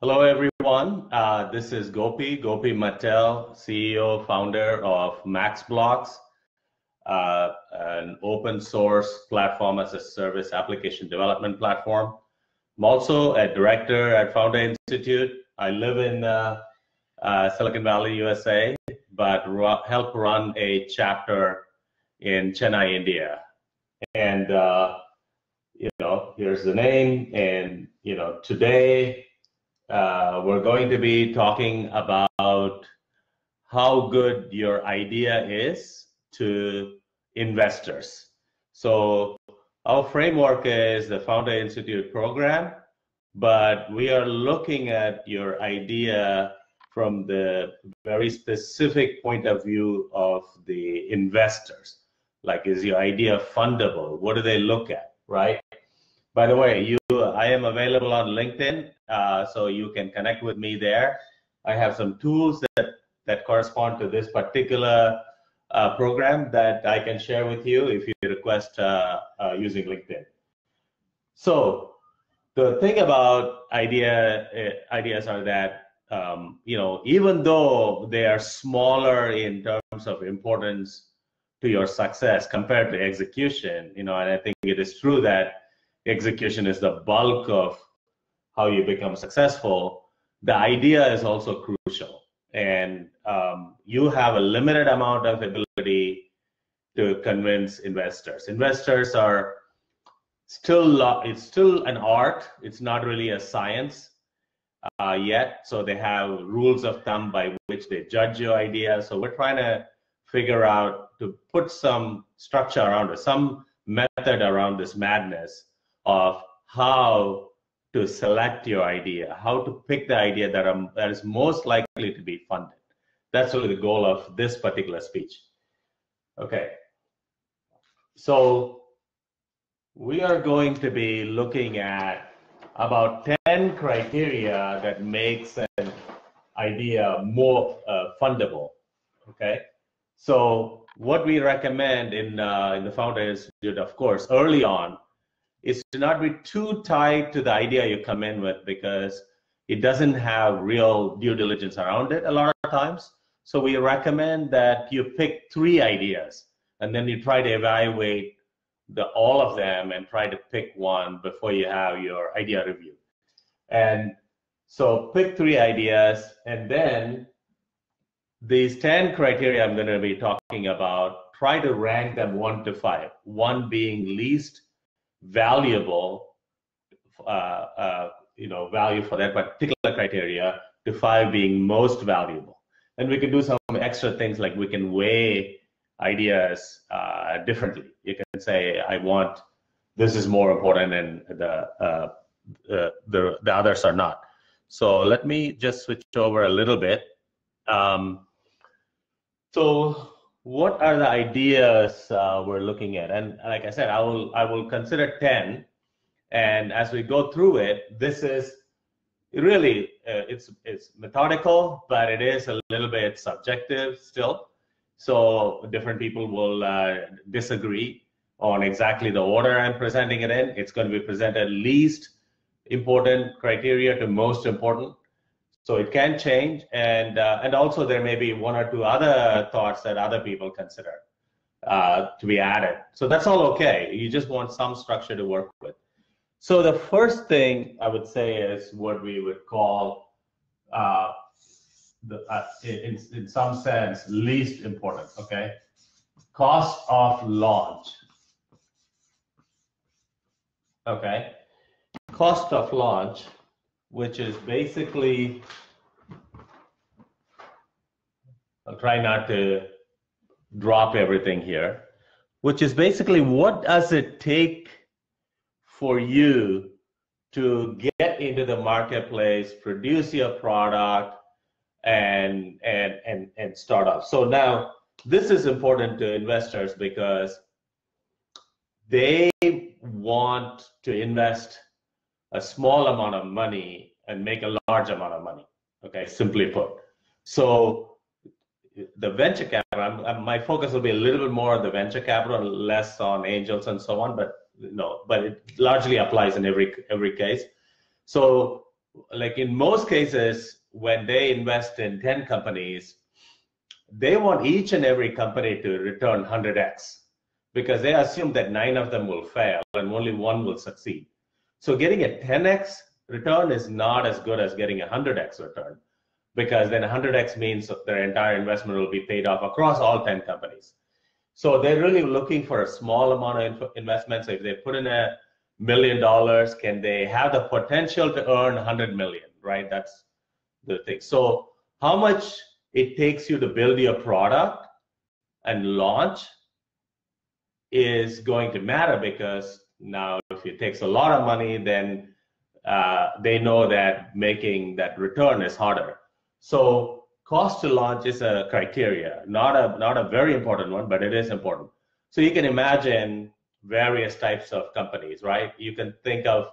Hello, everyone. Uh, this is Gopi, Gopi Mattel, CEO, founder of MaxBlox, uh, an open source platform as a service application development platform. I'm also a director at Founder Institute. I live in uh, uh Silicon Valley, USA, but help run a chapter in Chennai, India. And, uh, you know, here's the name. And, you know, today, uh, we're going to be talking about how good your idea is to investors. So our framework is the Founder Institute program, but we are looking at your idea from the very specific point of view of the investors. Like, is your idea fundable? What do they look at, right? By the way, you, I am available on LinkedIn, uh, so you can connect with me there. I have some tools that that correspond to this particular uh, program that I can share with you if you request uh, uh using LinkedIn. So the thing about idea uh, ideas are that um, you know even though they are smaller in terms of importance to your success compared to execution, you know, and I think it is true that execution is the bulk of how you become successful, the idea is also crucial. And um, you have a limited amount of ability to convince investors. Investors are still, it's still an art. It's not really a science uh, yet. So they have rules of thumb by which they judge your idea. So we're trying to figure out to put some structure around it, some method around this madness of how to select your idea, how to pick the idea that, are, that is most likely to be funded. That's really the goal of this particular speech. Okay. So we are going to be looking at about 10 criteria that makes an idea more uh, fundable. Okay. So what we recommend in, uh, in the Founder Institute, of course, early on, is to not be too tied to the idea you come in with because it doesn't have real due diligence around it a lot of times. So we recommend that you pick three ideas and then you try to evaluate the all of them and try to pick one before you have your idea review. And so pick three ideas and then these 10 criteria I'm going to be talking about, try to rank them one to five, one being least valuable, uh, uh, you know, value for that particular criteria to five being most valuable. And we can do some extra things like we can weigh ideas uh, differently. You can say, I want this is more important and the, uh, the, the, the others are not. So let me just switch over a little bit. Um, so what are the ideas uh, we're looking at? And like I said, I will I will consider ten, and as we go through it, this is really uh, it's it's methodical, but it is a little bit subjective still. So different people will uh, disagree on exactly the order I'm presenting it in. It's going to be presented least important criteria to most important so it can change, and uh, and also there may be one or two other thoughts that other people consider uh, to be added. So that's all okay. You just want some structure to work with. So the first thing I would say is what we would call, uh, the, uh, in, in some sense, least important. Okay, cost of launch. Okay, cost of launch which is basically, I'll try not to drop everything here, which is basically what does it take for you to get into the marketplace, produce your product, and and and and start off. So now this is important to investors because they want to invest a small amount of money and make a large amount of money. Okay, simply put. So the venture capital, I'm, I'm, my focus will be a little bit more on the venture capital less on angels and so on. But no, but it largely applies in every every case. So like in most cases, when they invest in 10 companies, they want each and every company to return 100x because they assume that nine of them will fail and only one will succeed. So getting a 10x return is not as good as getting a 100x return because then 100x means their entire investment will be paid off across all 10 companies. So they're really looking for a small amount of investment. So if they put in a million dollars, can they have the potential to earn 100 million, right? That's the thing. So how much it takes you to build your product and launch is going to matter because now if it takes a lot of money, then uh, they know that making that return is harder. So cost to launch is a criteria, not a not a very important one, but it is important. So you can imagine various types of companies, right? You can think of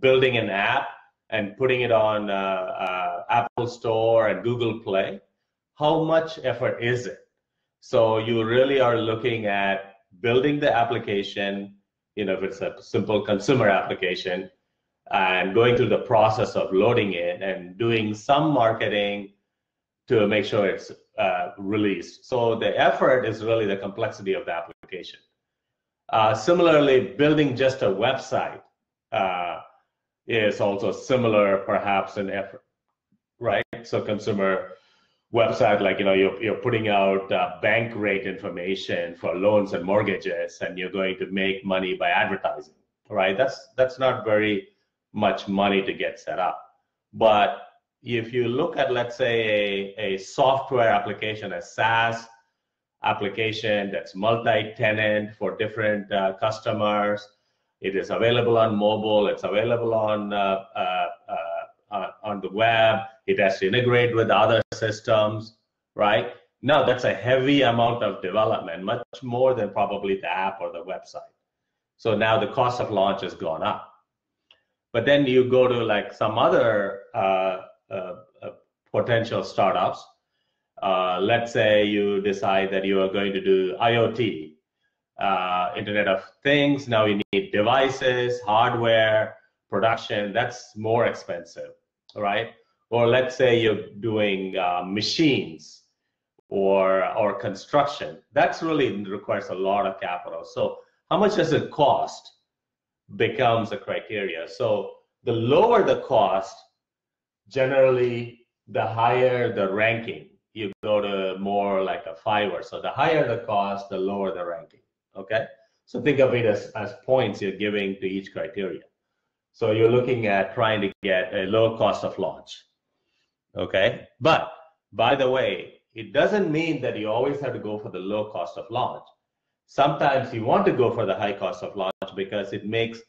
building an app and putting it on uh, uh, Apple Store and Google Play. How much effort is it? So you really are looking at building the application, you know, if it's a simple consumer application, and going through the process of loading it and doing some marketing to make sure it's uh, released. So the effort is really the complexity of the application. Uh, similarly, building just a website uh, is also similar, perhaps, in effort, right? So consumer website, like you know, you're you're putting out uh, bank rate information for loans and mortgages, and you're going to make money by advertising, right? That's that's not very much money to get set up, but if you look at, let's say, a, a software application, a SaaS application that's multi-tenant for different uh, customers. It is available on mobile. It's available on uh, uh, uh, on the web. It has to integrate with other systems, right? Now that's a heavy amount of development, much more than probably the app or the website. So now the cost of launch has gone up. But then you go to like some other uh, uh, potential startups uh, let's say you decide that you are going to do IoT, uh, Internet of Things. Now you need devices, hardware, production. That's more expensive, right? Or let's say you're doing uh, machines or or construction. That's really requires a lot of capital. So how much does it cost becomes a criteria. So the lower the cost, generally the higher the ranking you go to more like a fiver. So the higher the cost, the lower the ranking. Okay. So think of it as, as points you're giving to each criteria. So you're looking at trying to get a low cost of launch. Okay. But by the way, it doesn't mean that you always have to go for the low cost of launch. Sometimes you want to go for the high cost of launch because it makes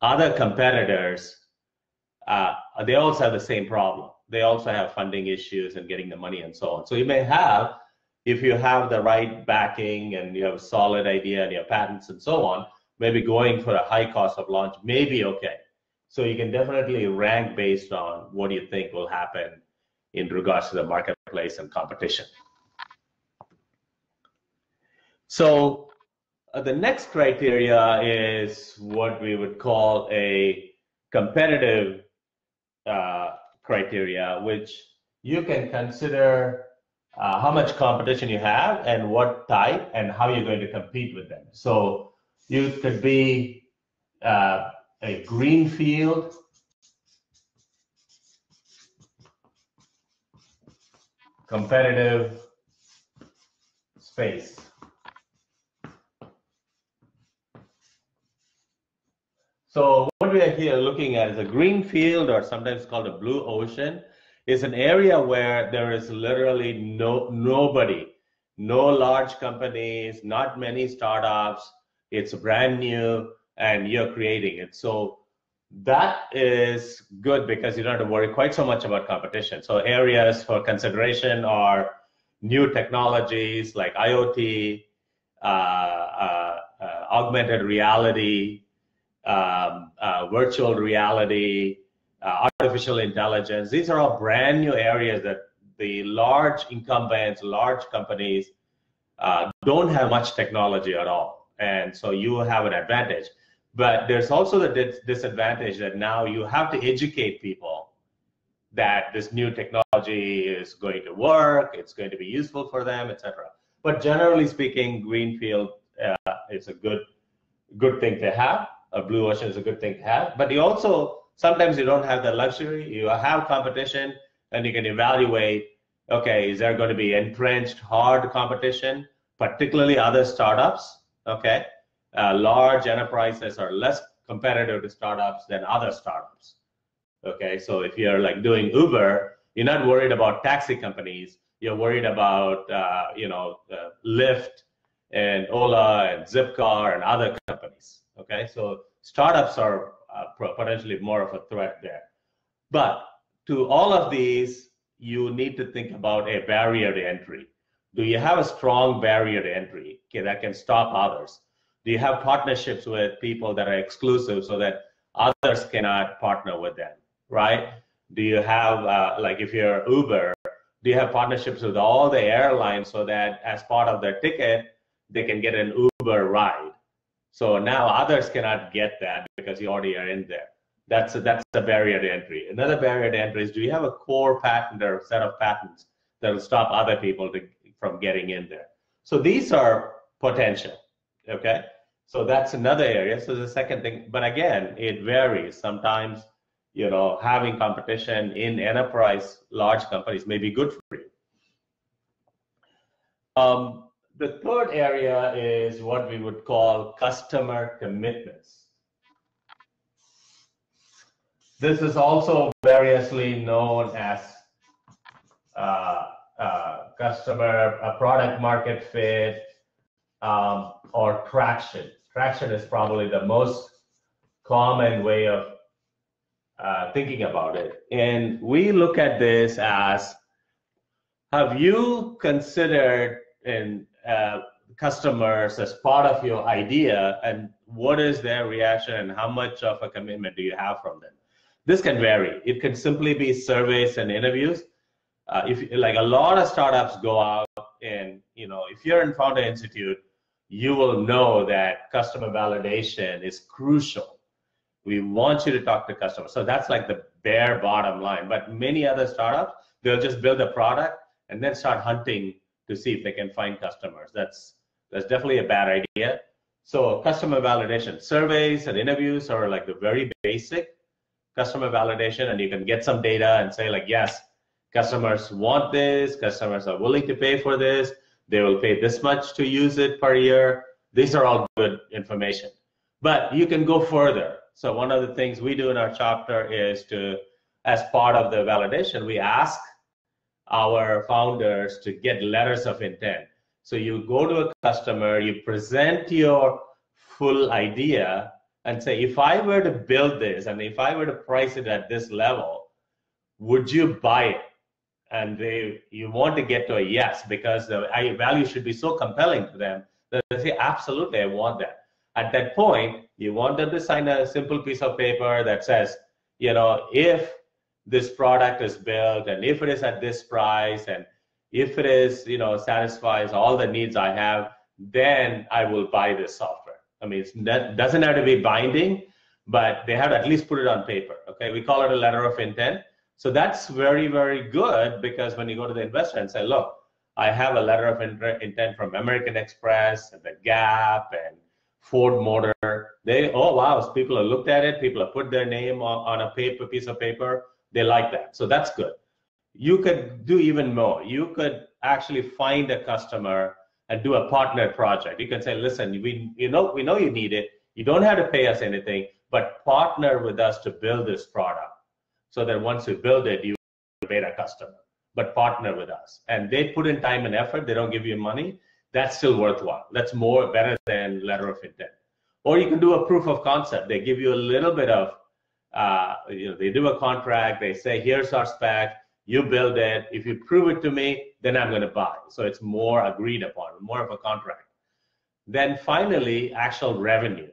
other competitors, uh, they also have the same problem they also have funding issues and getting the money and so on. So you may have, if you have the right backing and you have a solid idea and your patents and so on, maybe going for a high cost of launch may be okay. So you can definitely rank based on what you think will happen in regards to the marketplace and competition. So uh, the next criteria is what we would call a competitive uh, criteria, which you can consider uh, how much competition you have and what type and how you're going to compete with them. So you could be uh, a green competitive space. So what we are here looking at is a green field or sometimes called a blue ocean. It's an area where there is literally no nobody, no large companies, not many startups. It's brand new and you're creating it. So that is good because you don't have to worry quite so much about competition. So areas for consideration are new technologies like IoT, uh, uh, uh, augmented reality, um, uh, virtual reality, uh, artificial intelligence. These are all brand new areas that the large incumbents, large companies uh, don't have much technology at all. And so you have an advantage. But there's also the dis disadvantage that now you have to educate people that this new technology is going to work, it's going to be useful for them, etc. But generally speaking, greenfield uh, is a good good thing to have. A blue ocean is a good thing to have. But you also sometimes you don't have the luxury. You have competition, and you can evaluate. Okay, is there going to be entrenched hard competition, particularly other startups? Okay, uh, large enterprises are less competitive to startups than other startups. Okay, so if you're like doing Uber, you're not worried about taxi companies. You're worried about uh, you know uh, Lyft and Ola and Zipcar and other companies. Okay, so startups are uh, potentially more of a threat there. But to all of these, you need to think about a barrier to entry. Do you have a strong barrier to entry that can stop others? Do you have partnerships with people that are exclusive so that others cannot partner with them, right? Do you have, uh, like if you're Uber, do you have partnerships with all the airlines so that as part of their ticket, they can get an Uber ride? So now others cannot get that because you already are in there. That's a, that's a barrier to entry. Another barrier to entry is do you have a core patent or set of patents that will stop other people to, from getting in there? So these are potential. Okay, so that's another area. So the second thing, but again, it varies. Sometimes, you know, having competition in enterprise large companies may be good for you. Um, the third area is what we would call customer commitments. This is also variously known as uh, uh, customer uh, product market fit, um, or traction. Traction is probably the most common way of uh, thinking about it. And we look at this as have you considered in uh, customers as part of your idea and what is their reaction and how much of a commitment do you have from them? This can vary. It can simply be surveys and interviews. Uh, if like a lot of startups go out and you know if you're in Founder Institute, you will know that customer validation is crucial. We want you to talk to customers. So that's like the bare bottom line. But many other startups, they'll just build a product and then start hunting to see if they can find customers. That's that's definitely a bad idea. So customer validation surveys and interviews are like the very basic customer validation, and you can get some data and say like, yes, customers want this, customers are willing to pay for this, they will pay this much to use it per year. These are all good information. But you can go further. So one of the things we do in our chapter is to, as part of the validation, we ask our founders to get letters of intent. So you go to a customer, you present your full idea and say, if I were to build this and if I were to price it at this level, would you buy it? And they you want to get to a yes because the value should be so compelling to them that they say absolutely i want that. At that point you want them to sign a simple piece of paper that says you know if this product is built and if it is at this price and if it is you know satisfies all the needs i have then i will buy this software. I mean it doesn't have to be binding but they have to at least put it on paper okay? We call it a letter of intent so that's very, very good because when you go to the investor and say, look, I have a letter of intent from American Express and the Gap and Ford Motor. They, oh wow, people have looked at it, people have put their name on, on a paper piece of paper. They like that. So that's good. You could do even more. You could actually find a customer and do a partner project. You can say, listen, we you know we know you need it. You don't have to pay us anything, but partner with us to build this product so that once you build it, you beta customer, but partner with us. And they put in time and effort, they don't give you money, that's still worthwhile. That's more better than letter of intent. Or you can do a proof of concept. They give you a little bit of, uh, you know, they do a contract, they say, here's our spec, you build it. If you prove it to me, then I'm going to buy. So it's more agreed upon, more of a contract. Then finally, actual revenue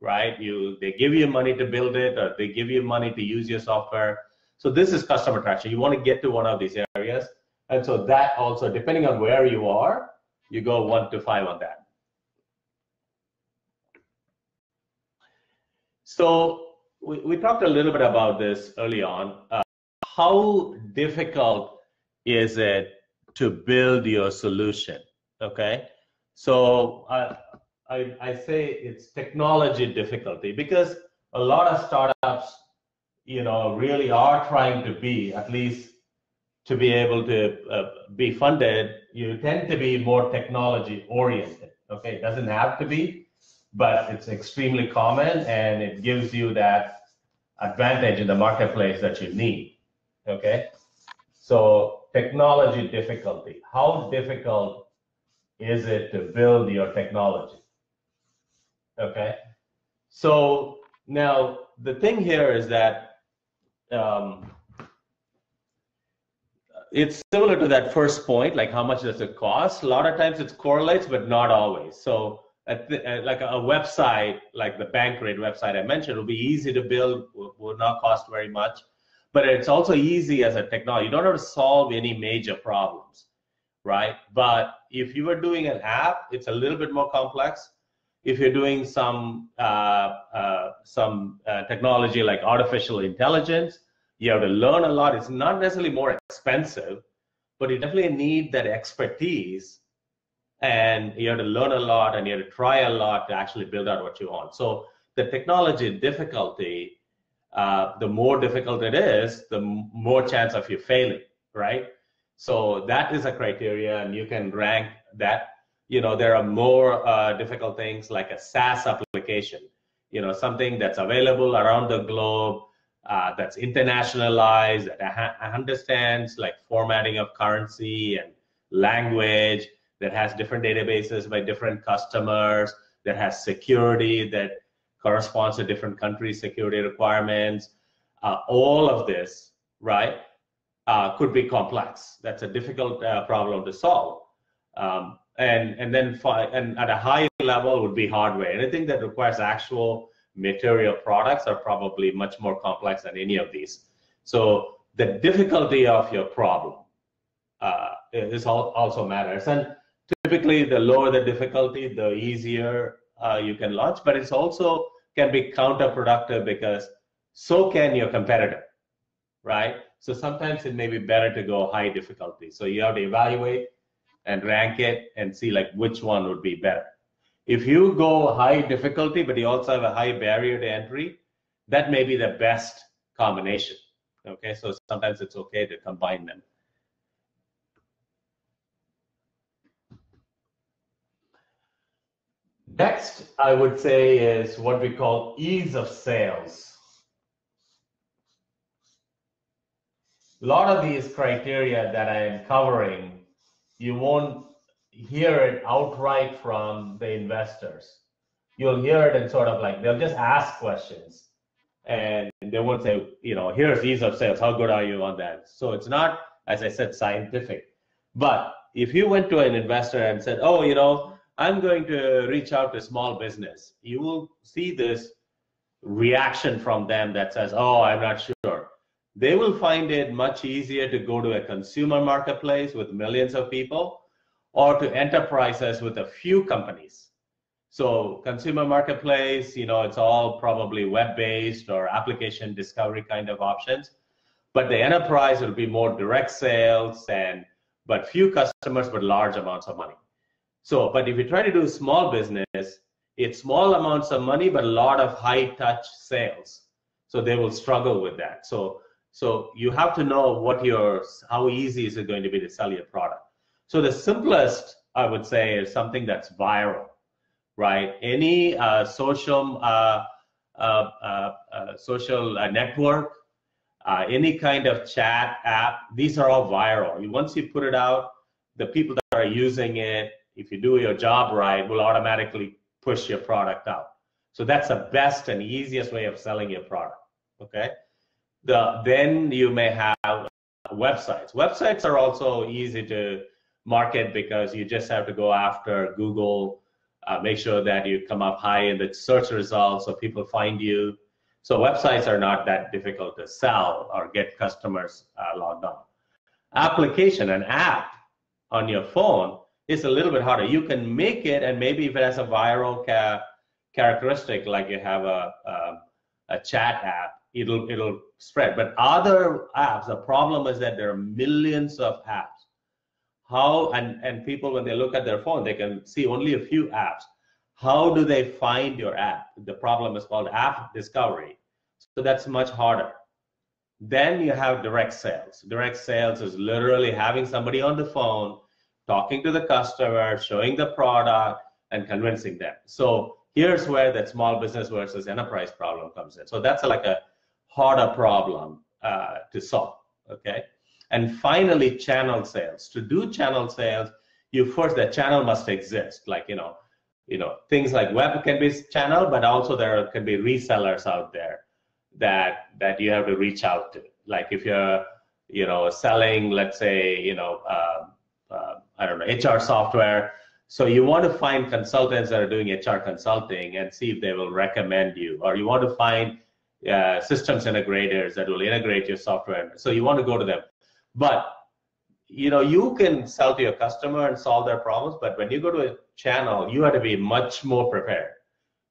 right? You they give you money to build it, or they give you money to use your software. So this is customer traction. You want to get to one of these areas, and so that also, depending on where you are, you go one to five on that. So we, we talked a little bit about this early on. Uh, how difficult is it to build your solution? Okay, so I, I, I say it's technology difficulty because a lot of startups, you know, really are trying to be at least to be able to uh, be funded. You tend to be more technology oriented. Okay, it doesn't have to be, but it's extremely common and it gives you that advantage in the marketplace that you need. Okay, so technology difficulty. How difficult is it to build your technology? Okay, so now the thing here is that um, it's similar to that first point, like how much does it cost? A lot of times it correlates, but not always. So like a website, like the bank Bankrate website I mentioned, will be easy to build, will, will not cost very much, but it's also easy as a technology. You don't have to solve any major problems, right? But if you were doing an app, it's a little bit more complex. If you're doing some uh, uh, some uh, technology like artificial intelligence, you have to learn a lot. It's not necessarily more expensive, but you definitely need that expertise and you have to learn a lot and you have to try a lot to actually build out what you want. So the technology difficulty, uh, the more difficult it is, the more chance of you failing, right? So that is a criteria, and you can rank that. You know, there are more uh, difficult things like a SaaS application. You know, something that's available around the globe, uh, that's internationalized, that understands like formatting of currency and language that has different databases by different customers, that has security that corresponds to different countries' security requirements. Uh, all of this, right, uh, could be complex. That's a difficult uh, problem to solve. Um, and and then fi- and at a high level would be hardware. Anything that requires actual material products are probably much more complex than any of these. So the difficulty of your problem uh, is also matters. And typically the lower the difficulty, the easier uh, you can launch, but it's also can be counterproductive because so can your competitor, right? So sometimes it may be better to go high difficulty. So you have to evaluate and rank it and see like which one would be better. If you go high difficulty, but you also have a high barrier to entry, that may be the best combination. Okay, so sometimes it's okay to combine them. Next, I would say is what we call ease of sales. A lot of these criteria that I am covering, you won't hear it outright from the investors. You'll hear it and sort of like they'll just ask questions and they won't say, you know, here's ease of sales. How good are you on that? So it's not, as I said, scientific. But if you went to an investor and said, oh, you know, I'm going to reach out to small business, you will see this reaction from them that says, oh, I'm not sure. They will find it much easier to go to a consumer marketplace with millions of people or to enterprises with a few companies. So consumer marketplace, you know, it's all probably web-based or application discovery kind of options. But the enterprise will be more direct sales and but few customers but large amounts of money. So, but if you try to do small business, it's small amounts of money, but a lot of high touch sales. So they will struggle with that. So, so you have to know what your, how easy is it going to be to sell your product. So the simplest, I would say, is something that's viral, right? Any uh, social, uh, uh, uh, uh social uh, network, any kind of chat app, these are all viral. Once you put it out, the people that are using it, if you do your job right, will automatically push your product out. So that's the best and easiest way of selling your product. Okay. The then you may have websites. Websites are also easy to market because you just have to go after Google, uh, make sure that you come up high in the search results so people find you. So websites are not that difficult to sell or get customers uh, logged on. Application, an app on your phone is a little bit harder. You can make it, and maybe if it has a viral ca- characteristic, like you have a, a, a chat app, it'll it'll spread. But other apps, the problem is that there are millions of apps. How and and people when they look at their phone, they can see only a few apps. How do they find your app? The problem is called app discovery. So that's much harder. Then you have direct sales. Direct sales is literally having somebody on the phone, talking to the customer, showing the product, and convincing them. So here's where that small business versus enterprise problem comes in. So that's like a harder problem uh, to solve. Okay. And finally, channel sales. To do channel sales, you first the channel must exist. Like you know, you know things like web can be channel, but also there can be resellers out there that that you have to reach out to. Like if you're you know selling, let's say you know uh, uh, I don't know HR software, so you want to find consultants that are doing HR consulting and see if they will recommend you, or you want to find uh, systems integrators that will integrate your software. So you want to go to them, but you know you can sell to your customer and solve their problems. But when you go to a channel, you have to be much more prepared.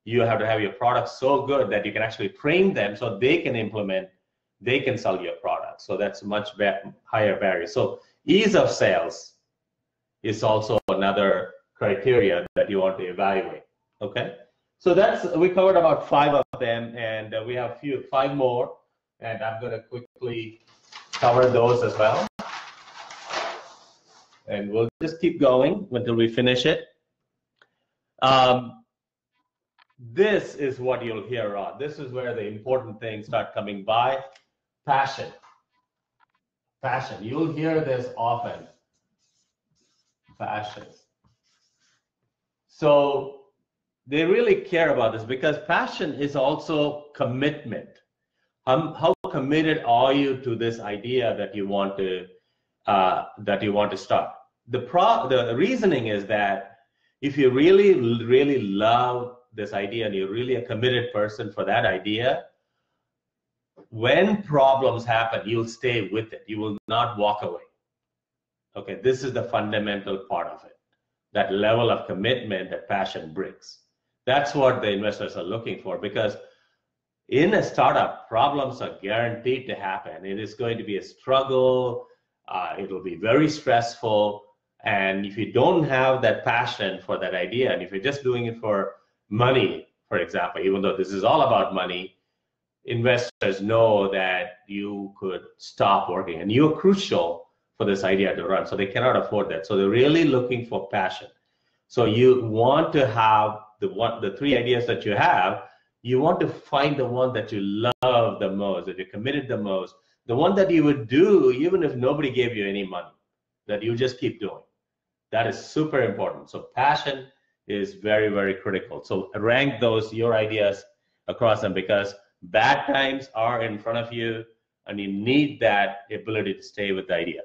You have to have your product so good that you can actually train them so they can implement, they can sell your product. So that's much higher barrier. So ease of sales is also another criteria that you want to evaluate. Okay, so that's we covered about five of them, and uh, we have few five more, and I'm going to quickly cover those as well. And we'll just keep going until we finish it. Um, this is what you'll hear on. This is where the important things start coming by. Passion. Passion. You'll hear this often. Passion. So they really care about this because passion is also commitment. Um, how committed are you to this idea that you want to uh, that you want to start? The pro the reasoning is that if you really really love this idea and you're really a committed person for that idea, when problems happen, you'll stay with it. You will not walk away. Okay, this is the fundamental part of it that level of commitment that passion brings. That's what the investors are looking for because in a startup, problems are guaranteed to happen. It is going to be a struggle. Uh, it'll be very stressful. And if you don't have that passion for that idea, and if you're just doing it for money, for example, even though this is all about money, investors know that you could stop working and you're crucial for this idea to run. So they cannot afford that. So they're really looking for passion. So you want to have the one, the three ideas that you have. You want to find the one that you love the most, that you're committed the most, the one that you would do even if nobody gave you any money, that you just keep doing. That is super important. So passion is very, very critical. So rank those your ideas across them because bad times are in front of you and you need that ability to stay with the idea.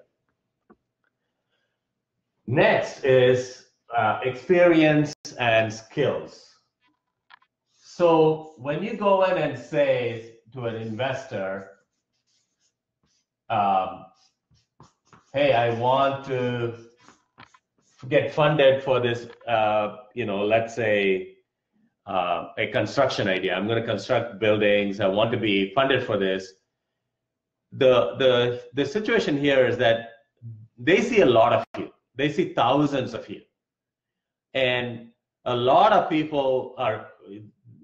Next is uh, experience and skills. So when you go in and say to an investor, um, hey, I want to get funded for this, uh, you know, let's say uh, a construction idea. I'm going to construct buildings. I want to be funded for this. The the the situation here is that they see a lot of you they see thousands of you and a lot of people are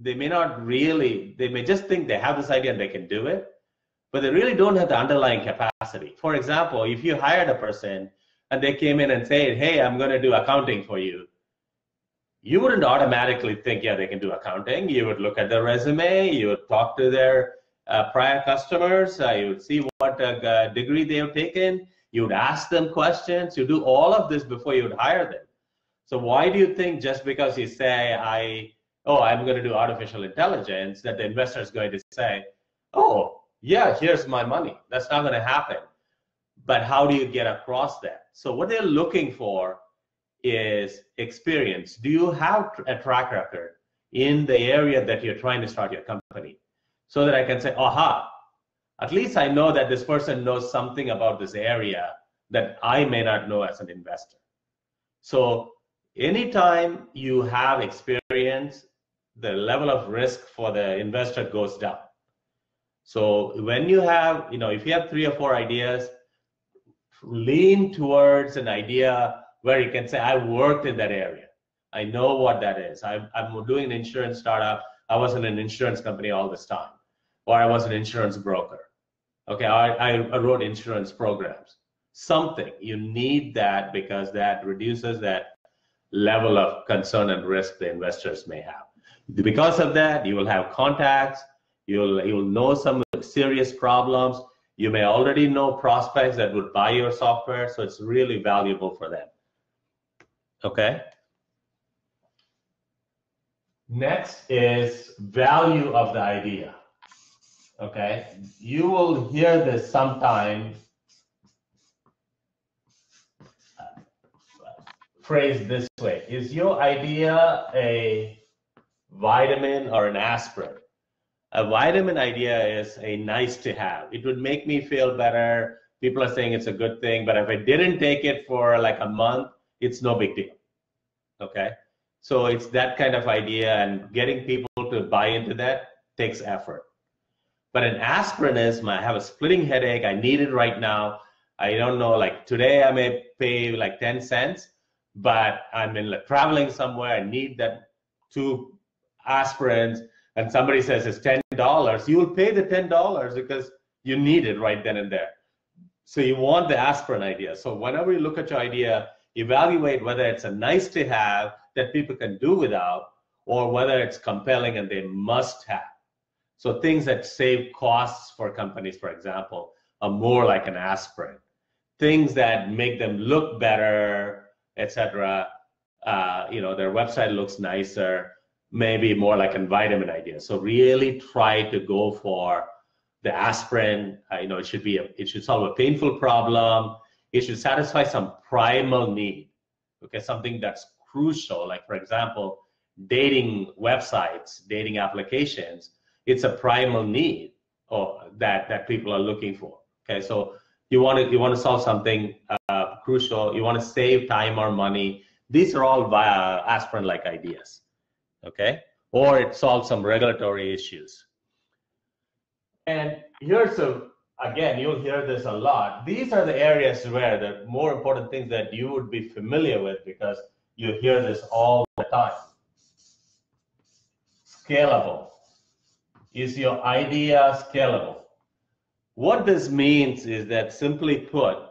they may not really they may just think they have this idea and they can do it but they really don't have the underlying capacity for example if you hired a person and they came in and said hey i'm going to do accounting for you you wouldn't automatically think yeah they can do accounting you would look at their resume you would talk to their uh, prior customers uh, you would see what uh, degree they have taken you would ask them questions. You do all of this before you would hire them. So why do you think just because you say I oh I'm going to do artificial intelligence that the investor is going to say oh yeah here's my money? That's not going to happen. But how do you get across that? So what they're looking for is experience. Do you have a track record in the area that you're trying to start your company? So that I can say, aha, at least I know that this person knows something about this area that I may not know as an investor. So anytime you have experience, the level of risk for the investor goes down. So when you have, you know, if you have three or four ideas, lean towards an idea where you can say, I worked in that area. I know what that is. I'm, I'm doing an insurance startup. I was in an insurance company all this time, or I was an insurance broker. Okay, I, I wrote insurance programs. Something you need that because that reduces that level of concern and risk the investors may have. Because of that, you will have contacts. You'll you'll know some serious problems. You may already know prospects that would buy your software, so it's really valuable for them. Okay. Next is value of the idea. Okay, you will hear this sometime phrased this way. Is your idea a vitamin or an aspirin? A vitamin idea is a nice to have. It would make me feel better. People are saying it's a good thing, but if I didn't take it for like a month, it's no big deal. Okay. So it's that kind of idea, and getting people to buy into that takes effort. But an aspirin is, my, I have a splitting headache. I need it right now. I don't know, like today I may pay like 10 cents, but I'm in like traveling somewhere. I need that two aspirins, and somebody says it's $10. You will pay the $10 because you need it right then and there. So you want the aspirin idea. So whenever you look at your idea, evaluate whether it's a nice to have that people can do without or whether it's compelling and they must have. So things that save costs for companies, for example, are more like an aspirin. Things that make them look better, etc. Uh, you know, their website looks nicer, maybe more like a vitamin idea. So really try to go for the aspirin. Uh, you know, it should be a, it should solve a painful problem. It should satisfy some primal need. Okay, something that's crucial. Like for example, dating websites, dating applications. It's a primal need or that that people are looking for. Okay, so you want to you want to solve something uh, crucial. You want to save time or money. These are all aspirin-like ideas. Okay, or it solves some regulatory issues. And here's a again, you'll hear this a lot. These are the areas where the more important things that you would be familiar with because you hear this all the time. Scalable. Is your idea scalable? What this means is that simply put,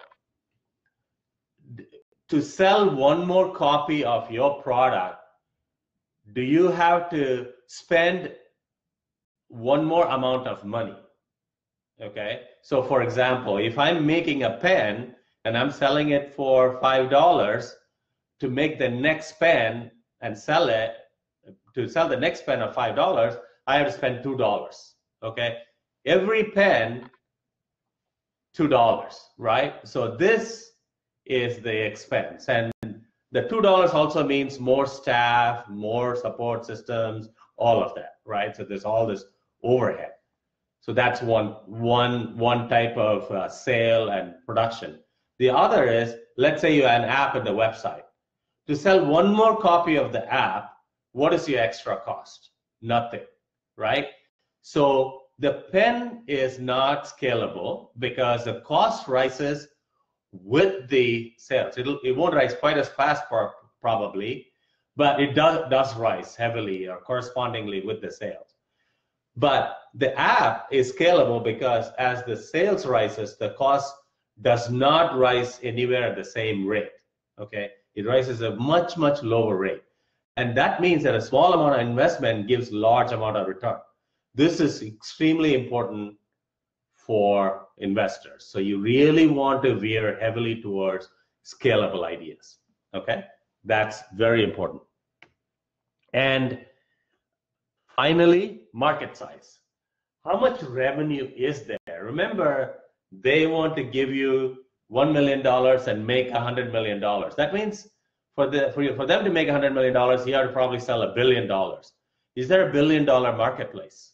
to sell one more copy of your product, do you have to spend one more amount of money? Okay. So for example, if I'm making a pen and I'm selling it for $5 to make the next pen and sell it, to sell the next pen of $5, I have to spend $2. Okay. Every pen, $2, right? So this is the expense. And the $2 also means more staff, more support systems, all of that, right? So there's all this overhead. So that's one one one type of uh, sale and production. The other is let's say you have an app and the website. To sell one more copy of the app, what is your extra cost? Nothing, right? So the pen is not scalable because the cost rises with the sales. It'll, it won't rise quite as fast probably, but it does, does rise heavily or correspondingly with the sales. But the app is scalable because as the sales rises, the cost does not rise anywhere at the same rate. Okay, it rises a much much lower rate, and that means that a small amount of investment gives large amount of return. This is extremely important for investors. So you really want to veer heavily towards scalable ideas. Okay, that's very important. And Finally, market size. How much revenue is there? Remember, they want to give you $1 million and make $100 million. That means for, the, for, you, for them to make $100 million, you have to probably sell a billion dollars. Is there a billion dollar marketplace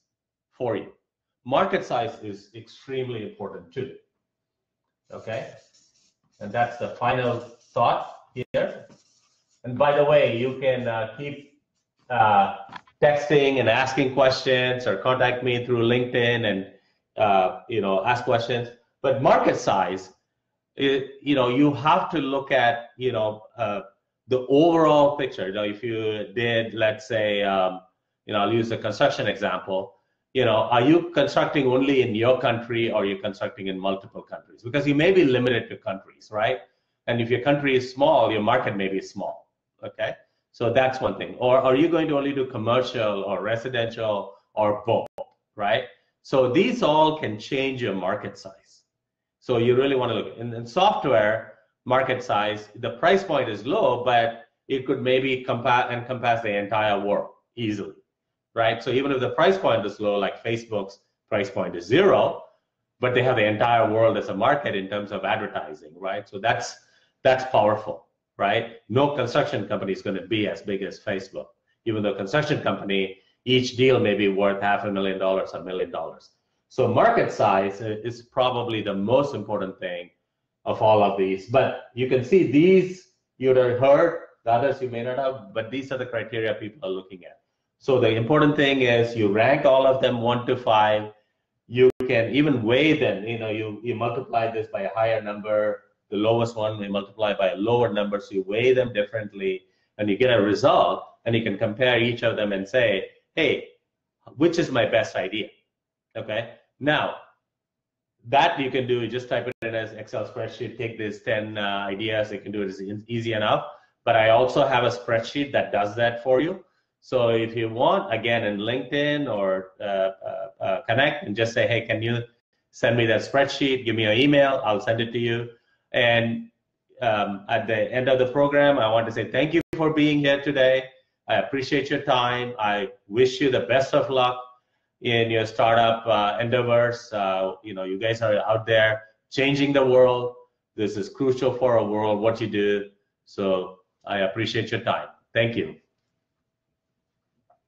for you? Market size is extremely important too. Okay? And that's the final thought here. And by the way, you can uh, keep uh, texting and asking questions or contact me through LinkedIn and uh, you know, ask questions. But market size, it, you know, you have to look at, you know, uh, the overall picture. You know, if you did, let's say, um, you know, I'll use a construction example. You know, are you constructing only in your country or you're you constructing in multiple countries? Because you may be limited to countries, right? And if your country is small, your market may be small. Okay. So that's one thing. Or are you going to only do commercial or residential or both, right? So these all can change your market size. So you really want to look in, in software market size. The price point is low, but it could maybe compass encompass the entire world easily, right? So even if the price point is low, like Facebook's price point is zero, but they have the entire world as a market in terms of advertising, right? So that's that's powerful, right? No construction company is going to be as big as Facebook, even though construction company each deal may be worth half a million dollars, a million dollars. So market size is probably the most important thing of all of these. But you can see these you'd have heard, the others you may not have, but these are the criteria people are looking at. So the important thing is you rank all of them one to five. You can even weigh them. You know, you, you multiply this by a higher number. The lowest one we multiply by a lower number. So you weigh them differently and you get a result and you can compare each of them and say, hey, which is my best idea? Okay. Now, that you can do, you just type it in as Excel spreadsheet, take these 10 uh, ideas, you can do it as easy enough. But I also have a spreadsheet that does that for you. So if you want, again, in LinkedIn or uh, uh, uh, Connect and just say, hey, can you send me that spreadsheet? Give me your email, I'll send it to you. And um, at the end of the program, I want to say thank you for being here today. I appreciate your time. I wish you the best of luck in your startup uh, endeavors. Uh, you know, you guys are out there changing the world. This is crucial for our world, what you do. So I appreciate your time. Thank you.